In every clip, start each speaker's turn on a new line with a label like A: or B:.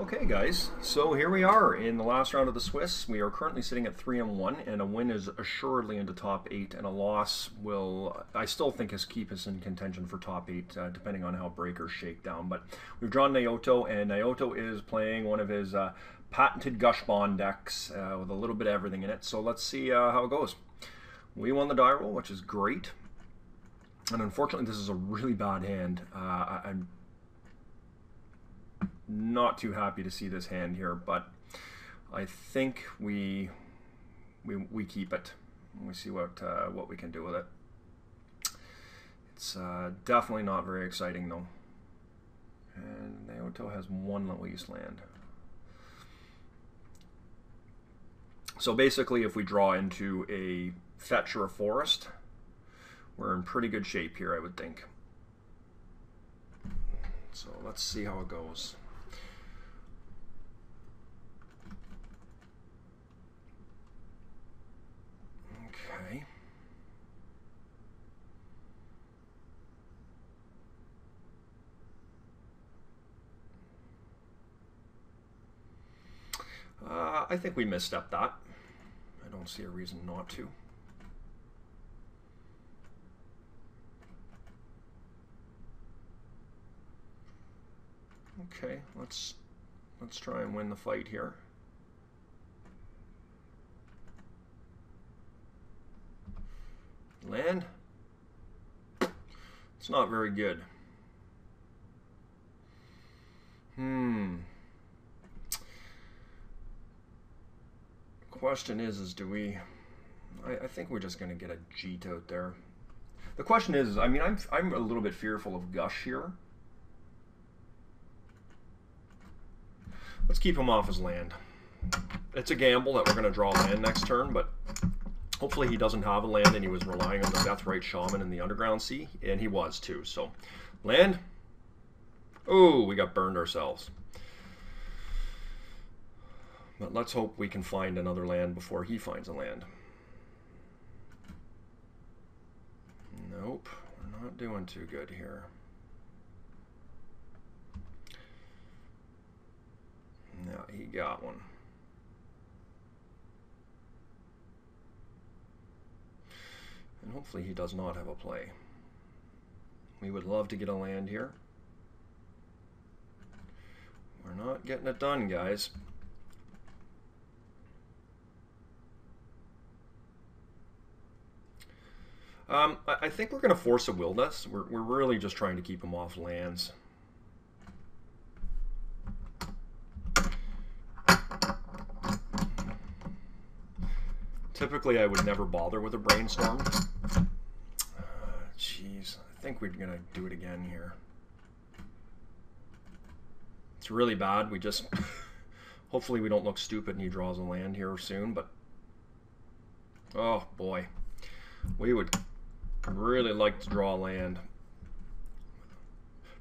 A: Okay, guys, so here we are in the last round of the Swiss. We are currently sitting at 3 and 1, and a win is assuredly into top 8, and a loss will, I still think, is keep us in contention for top 8, uh, depending on how breakers shake down. But we've drawn Naoto, and Naoto is playing one of his uh, patented Gush Bond decks uh, with a little bit of everything in it. So let's see uh, how it goes. We won the die roll, which is great. And unfortunately, this is a really bad hand. Uh, I'm not too happy to see this hand here, but I think we we, we keep it. We see what uh, what we can do with it. It's uh, definitely not very exciting though. And Naoto has one waste land. So basically, if we draw into a fetch or a forest, we're in pretty good shape here, I would think. So let's see how it goes. Okay. Uh, I think we misstepped that. I don't see a reason not to. Okay, let's let's try and win the fight here. Land. It's not very good. Hmm. Question is, is do we... I, I think we're just going to get a out there. The question is, I mean, I'm, I'm a little bit fearful of Gush here. Let's keep him off his land. It's a gamble that we're going to draw land next turn, but hopefully he doesn't have a land and he was relying on the Deathrite Shaman in the Underground Sea, and he was too. So, land. Oh, we got burned ourselves. But let's hope we can find another land before he finds a land. Nope, we're not doing too good here. No, he got one. And hopefully he does not have a play. We would love to get a land here. We're not getting it done, guys. Um, I, think we're going to force a Wilderness. We're, we're really just trying to keep him off lands. Typically, I would never bother with a brainstorm. Jeez, uh, I think we're going to do it again here. It's really bad. We just... hopefully we don't look stupid and he draws a land here soon, but... Oh, boy. We would really like to draw land.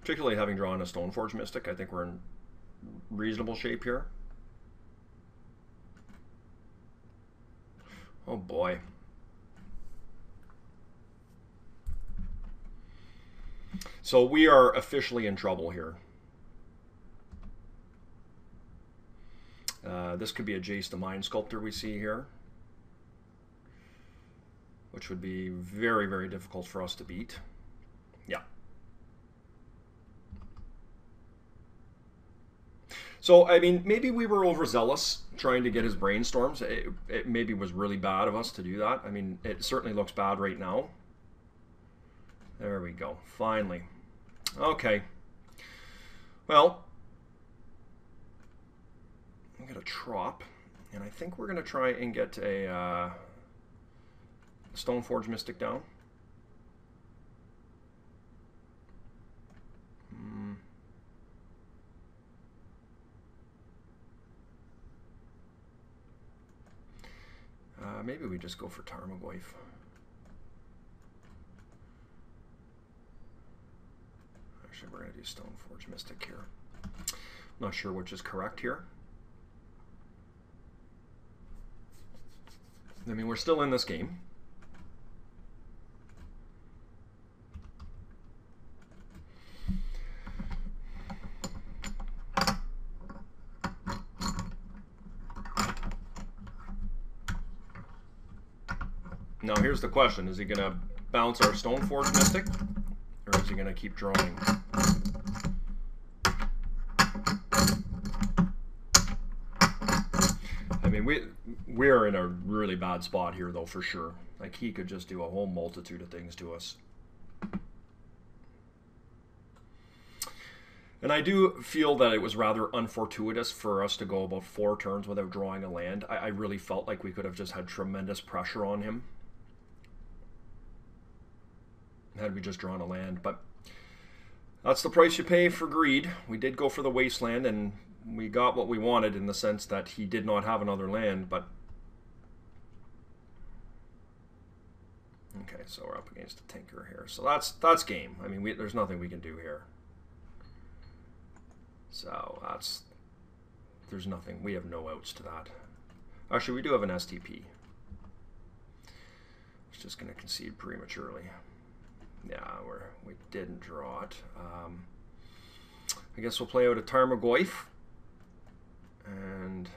A: Particularly having drawn a Stoneforge Mystic, I think we're in reasonable shape here. Oh boy. So we are officially in trouble here. Uh, this could be a Jace the Mind Sculptor we see here. Which would be very, very difficult for us to beat. Yeah. So, I mean, maybe we were overzealous trying to get his brainstorms. It, it maybe was really bad of us to do that. I mean, it certainly looks bad right now. There we go. Finally. Okay. Well, I'm going to trop. And I think we're going to try and get a uh, Stoneforge Mystic down. Uh, maybe we just go for Tarmogoyf. Actually, we're going to do Stoneforge Mystic here. Not sure which is correct here. I mean, we're still in this game. Here's the question. Is he going to bounce our Stoneforge Mystic? Or is he going to keep drawing? I mean, we we're in a really bad spot here, though, for sure. Like, he could just do a whole multitude of things to us. And I do feel that it was rather unfortuitous for us to go about four turns without drawing a land. I, I really felt like we could have just had tremendous pressure on him had we just drawn a land. But that's the price you pay for greed. We did go for the wasteland, and we got what we wanted in the sense that he did not have another land, but Okay, so we're up against a tinker here. So that's that's game. I mean, we, there's nothing we can do here. So that's there's nothing. We have no outs to that. Actually, we do have an STP. It's just going to concede prematurely. Yeah, we're, we didn't draw it. Um, I guess we'll play out a Tarmogoyf. And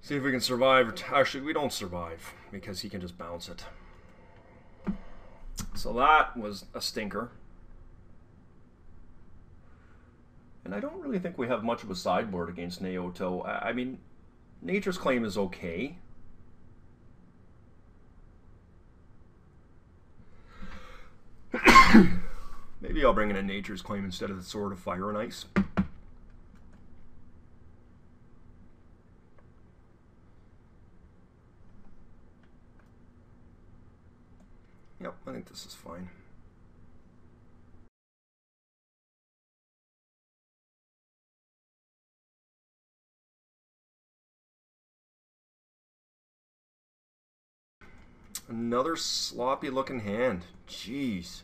A: see if we can survive. Actually, we don't survive because he can just bounce it. So that was a stinker. And I don't really think we have much of a sideboard against Naoto. I mean, Nature's Claim is okay. Maybe I'll bring in a Nature's Claim instead of the Sword of Fire and Ice. Yep, I think this is fine. Another sloppy looking hand. Jeez.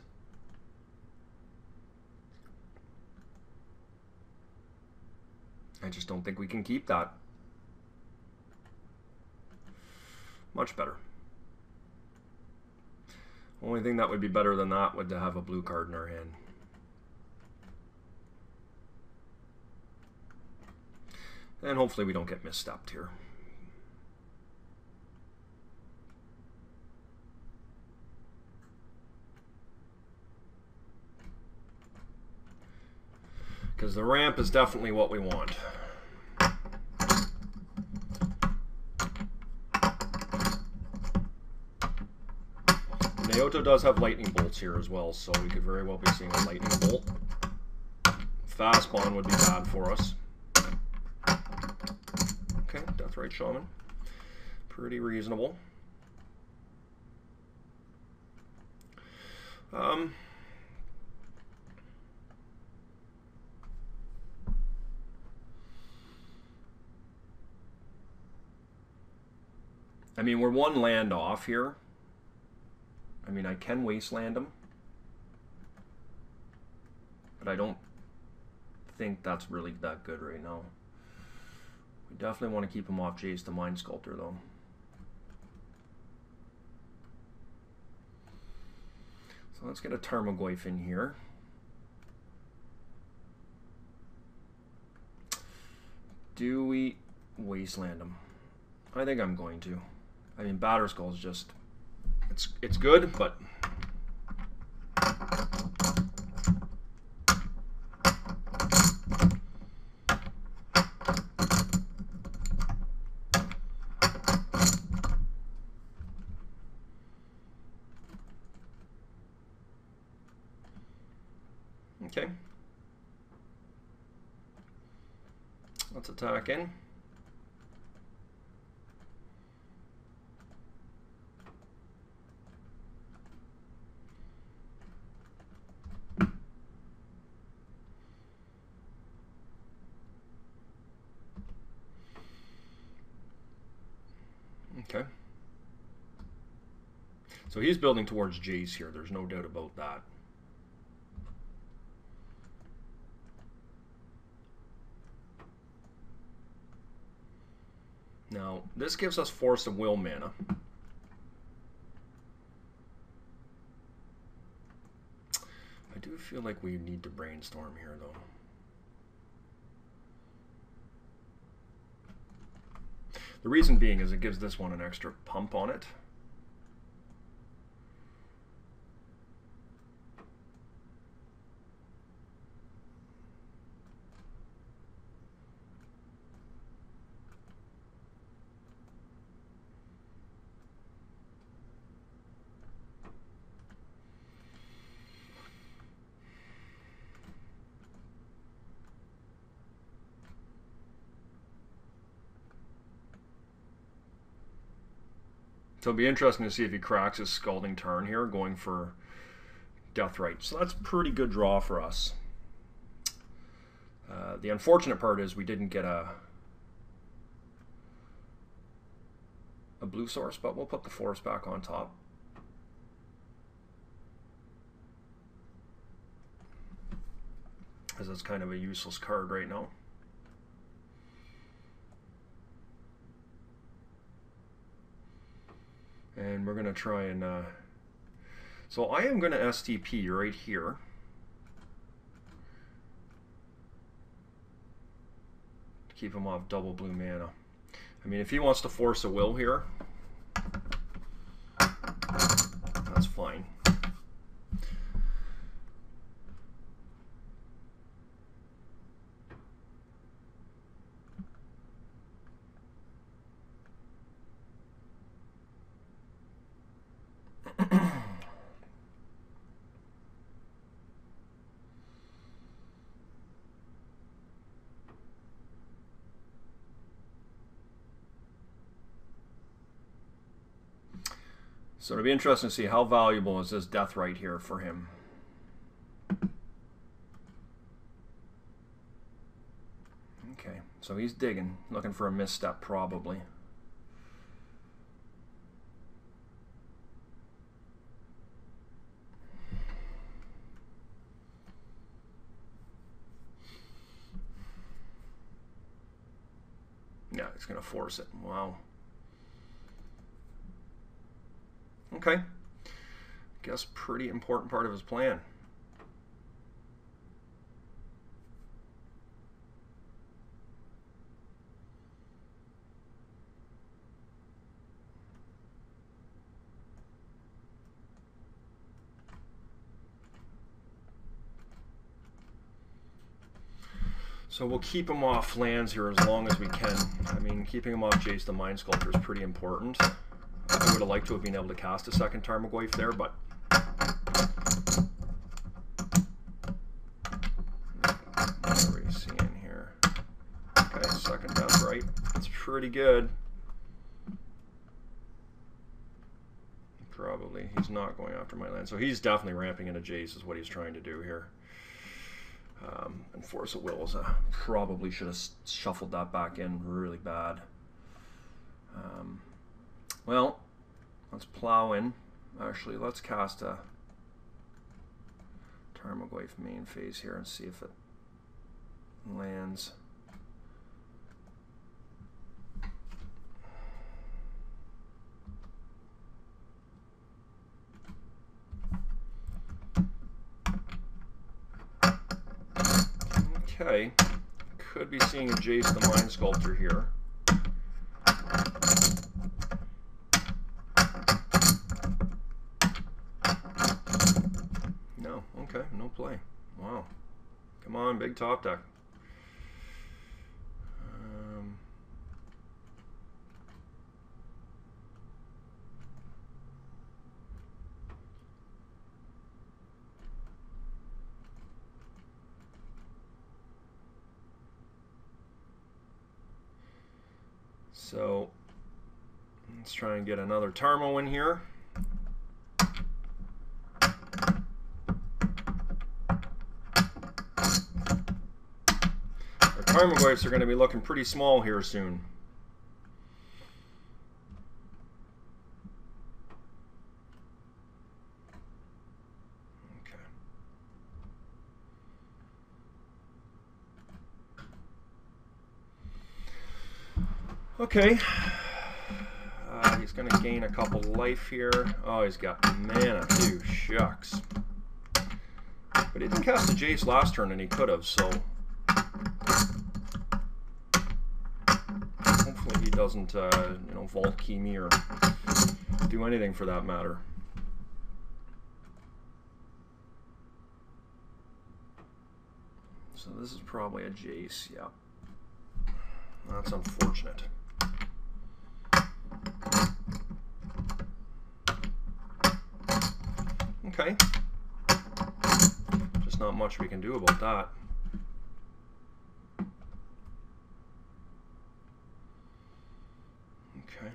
A: I just don't think we can keep that. Much better. Only thing that would be better than that would to have a blue card in our hand. And hopefully we don't get misstepped here. Because the ramp is definitely what we want. Naoto does have lightning bolts here as well, so we could very well be seeing a lightning bolt. Fast spawn would be bad for us. Okay, Deathrite Shaman. Pretty reasonable. Um, I mean, we're one land off here. I mean, I can wasteland them. But I don't think that's really that good right now. We definitely want to keep him off Jace the Mind Sculptor, though. So let's get a Tarmogoyf in here. Do we wasteland him? I think I'm going to. I mean, batter's Batterskull is just it's it's good, but Okay. Let's attack in. Okay. So he's building towards Jace here. There's no doubt about that. Now, this gives us Force of Will mana. I do feel like we need to brainstorm here, though. The reason being is it gives this one an extra pump on it. So it'll be interesting to see if he cracks his Scalding Tarn here, going for death Deathrite. So that's a pretty good draw for us. Uh, the unfortunate part is we didn't get a a blue source, but we'll put the forest back on top. Because it's kind of a useless card right now. and we're going to try and uh, so I am going to STP right here. To keep him off double blue mana. I mean if he wants to force a will here that's fine So it'll be interesting to see how valuable is this Deathrite here for him. Okay, so he's digging, looking for a misstep probably. Yeah, he's going to force it. Wow. Okay. Guess pretty important part of his plan. So we'll keep him off lands here as long as we can. I mean, keeping him off Jace the Mind Sculptor is pretty important. I would have liked to have been able to cast a second Tarmogoyf there, but what are seeing here? Okay, second Deathrite. It's pretty good. Probably. He's not going after my land. So he's definitely ramping into Jace is what he's trying to do here. Um, and Force of Wills, uh, probably should have shuffled that back in really bad. Um, well, let's plow in. Actually, let's cast a Tarmogoyf main phase here and see if it lands. Okay, could be seeing Jace the Mind Sculptor here. Okay, no play. Wow. Come on, big top deck. Um, so let's try and get another Tarmo in here. Tarmogoyfs are going to be looking pretty small here soon. Okay. Uh, he's going to gain a couple life here. Oh, he's got mana too. Shucks. But he didn't cast a Jace last turn, and he could have, so doesn't, uh, you know, vault key me or do anything for that matter. So this is probably a Jace, yeah. That's unfortunate. Okay. Just not much we can do about that. Okay.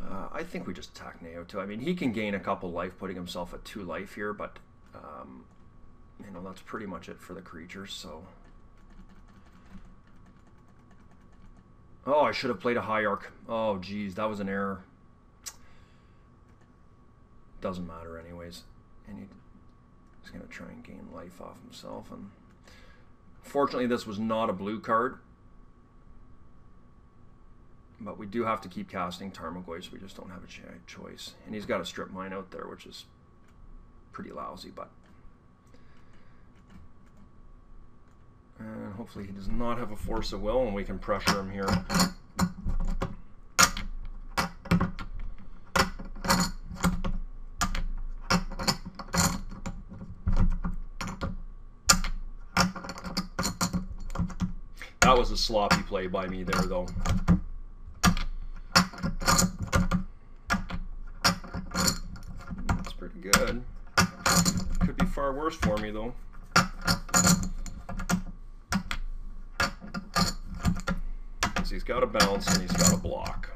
A: Uh, I think we just attack Naoto. I mean, he can gain a couple life, putting himself at two life here, but um, you know that's pretty much it for the creatures. So, oh, I should have played a Hierarch. Oh, geez, that was an error. Doesn't matter anyways. And he's gonna try and gain life off himself. And fortunately, this was not a blue card. But we do have to keep casting Tarmogoyf, we just don't have a ch choice. And he's got a strip mine out there, which is pretty lousy, but... And hopefully he does not have a Force of Will, and we can pressure him here. That was a sloppy play by me there, though. good. Could for me, though. He's got a bounce and he's got a block.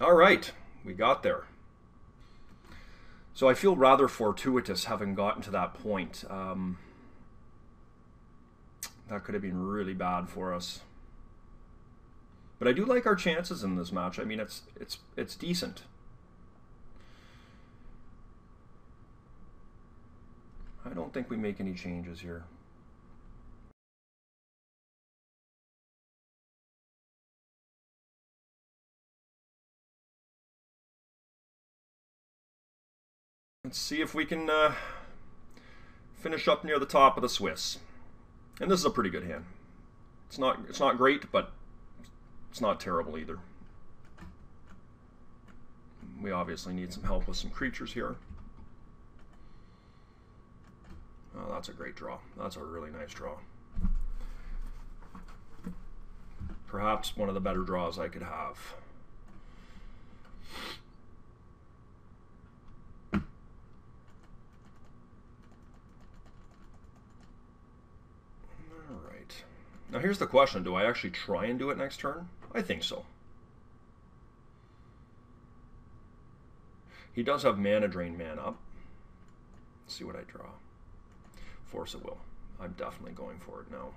A: All right, we got there. So I feel rather fortuitous having gotten to that point. Um, that could have been really bad for us. But I do like our chances in this match. I mean, it's it's it's decent. I don't think we make any changes here. Let's see if we can uh, finish up near the top of the Swiss. And this is a pretty good hand. It's not it's not great, but it's not terrible either. We obviously need some help with some creatures here. Oh, that's a great draw. That's a really nice draw. Perhaps one of the better draws I could have. All right. Now here's the question. Do I actually try and do it next turn? I think so. He does have mana drain man up. Let's see what I draw. Force of will. I'm definitely going for it now.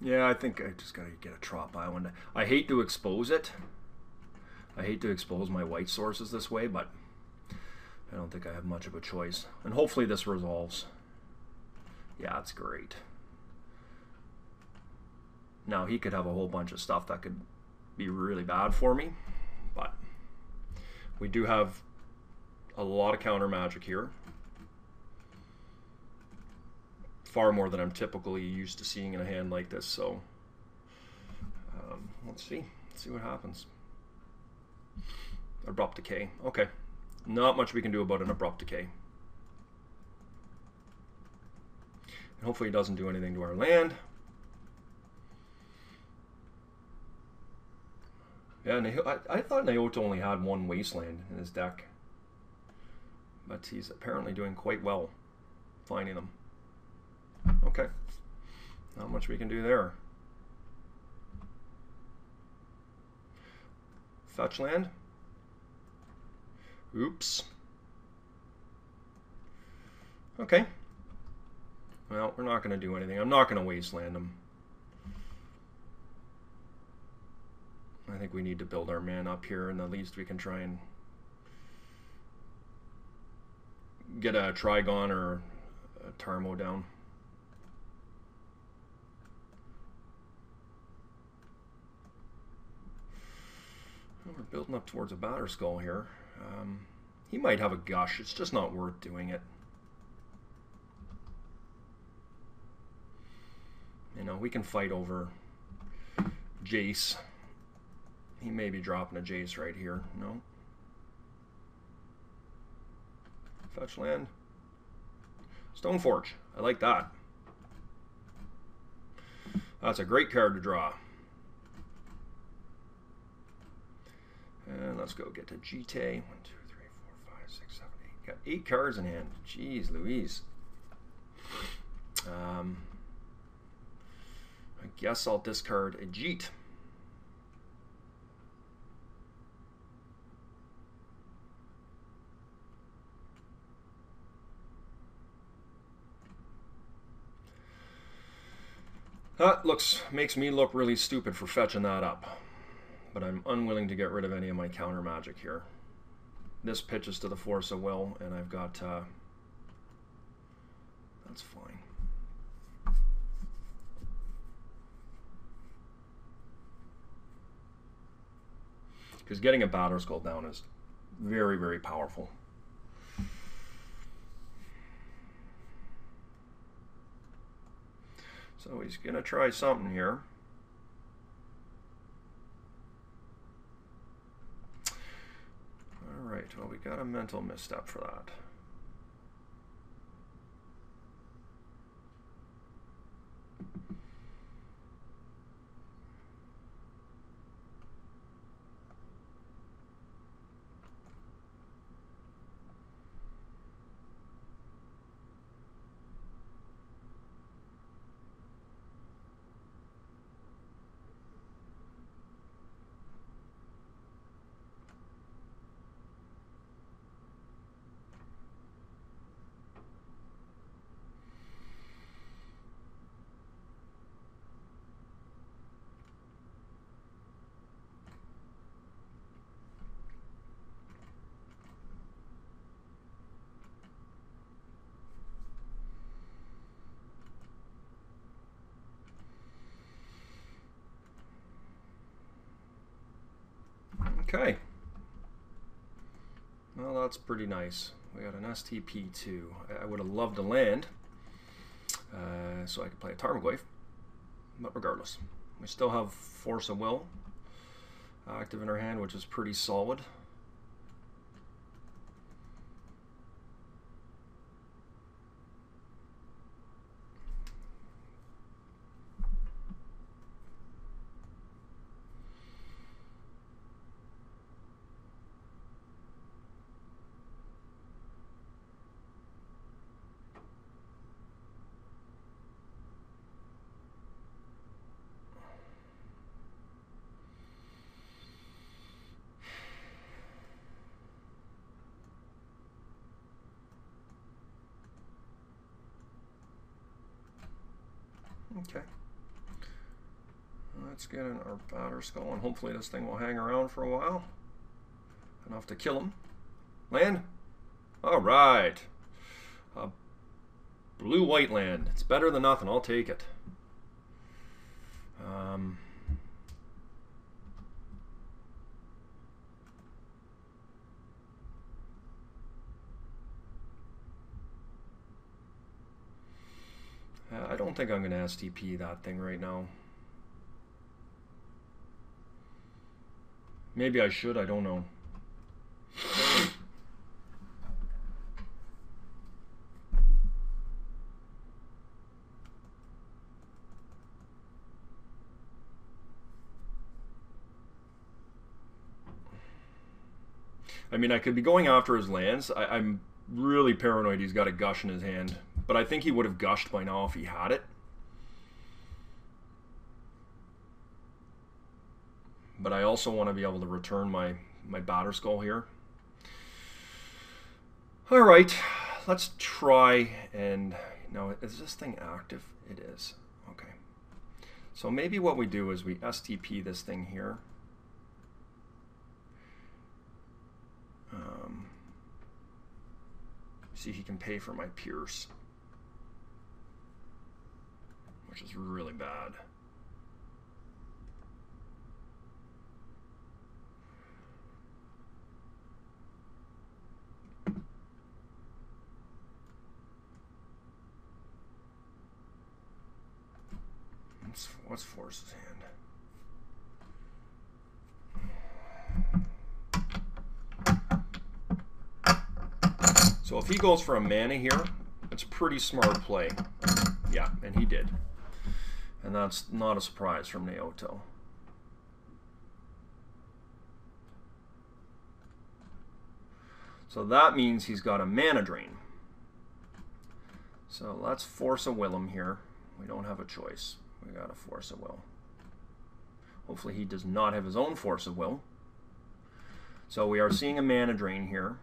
A: Yeah, I think I just gotta get a Trop Island. I hate to expose it. I hate to expose my white sources this way, but I don't think I have much of a choice. And hopefully this resolves. Yeah, it's great. Now he could have a whole bunch of stuff that could be really bad for me, but we do have a lot of counter magic here far more than I'm typically used to seeing in a hand like this. So um, let's see, let's see what happens. Abrupt decay. Okay, not much we can do about an abrupt decay. And hopefully it doesn't do anything to our land. Yeah, I, thought Naoto only had one wasteland in his deck. But he's apparently doing quite well finding them. Okay. Not much we can do there. Fetch land. Oops. Okay. Well, we're not going to do anything. I'm not going to wasteland them. I think we need to build our man up here, and at least we can try and get a Trygon or a Tarmo down. We're building up towards a Batterskull here. Um, he might have a gush. It's just not worth doing it. You know, we can fight over Jace. He may be dropping a Jace right here. No. Fetch land. Stoneforge. I like that. That's a great card to draw. And let's go get to Jitte. One, two, three, four, five, six, seven, eight. Got eight cards in hand. Jeez Louise. Um, I guess I'll discard a Jitte. That looks makes me look really stupid for fetching that up. But I'm unwilling to get rid of any of my counter magic here. This pitches to the force of will, and I've got... Uh, that's fine. Because getting a Batterskull down is very, very powerful. So he's going to try something here. Well, we got a mental misstep for that. Okay. Well, that's pretty nice. We got an STP2. I would have loved to land uh, so I could play a Tarmogoyf, but regardless. We still have Force of Will active in our hand, which is pretty solid. Okay. Let's get in our Batterskull, and hopefully this thing will hang around for a while. Enough to kill him. Land. All right. Blue-white land. It's better than nothing. I'll take it. don't think I'm going to STP that thing right now. Maybe I should, I don't know. I mean, I could be going after his lands. I, am really paranoid he's got a gush in his hand. But I think he would have gushed by now if he had it. But I also want to be able to return my, my Batterskull here. All right, let's try and... Now, is this thing active? It is. Okay. So maybe what we do is we STP this thing here. Um, see if he can pay for my Pierce. Which is really bad. Let's, let's force his hand. So if he goes for a mana here, it's a pretty smart play. Yeah, and he did. And that's not a surprise from Naoto. So that means he's got a mana drain. So let's force a Willem here. We don't have a choice. We got a force of will. Hopefully he does not have his own force of will. So we are seeing a mana drain here.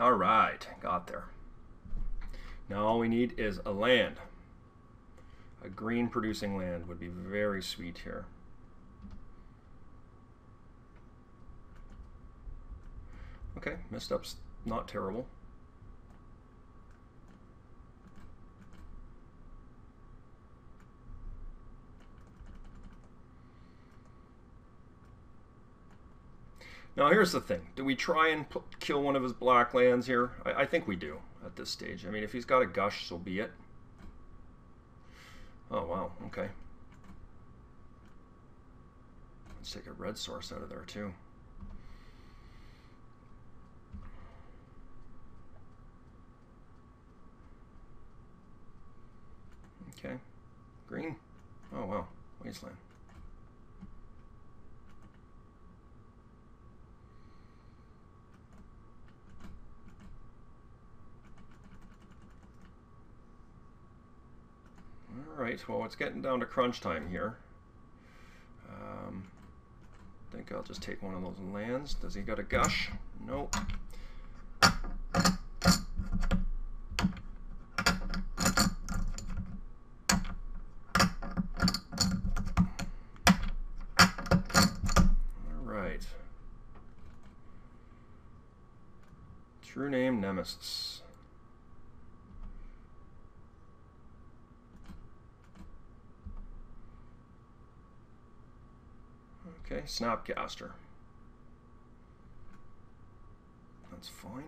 A: All right, got there. Now all we need is a land. A green producing land would be very sweet here. Okay, messed up's not terrible. Now here's the thing. Do we try and kill one of his black lands here? I, I think we do at this stage. I mean, if he's got a gush, so be it. Oh, wow. Okay. Let's take a red source out of there, too. Okay. Green. Oh, wow. Wasteland. Alright, well it's getting down to crunch time here. Um, I think I'll just take one of those lands. Does he got a gush? Nope. True-Name Nemesis. Snapcaster. That's fine.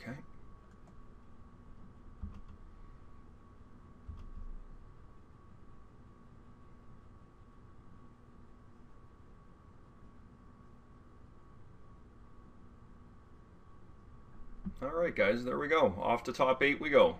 A: Okay. All right, guys, there we go. Off to top eight we go.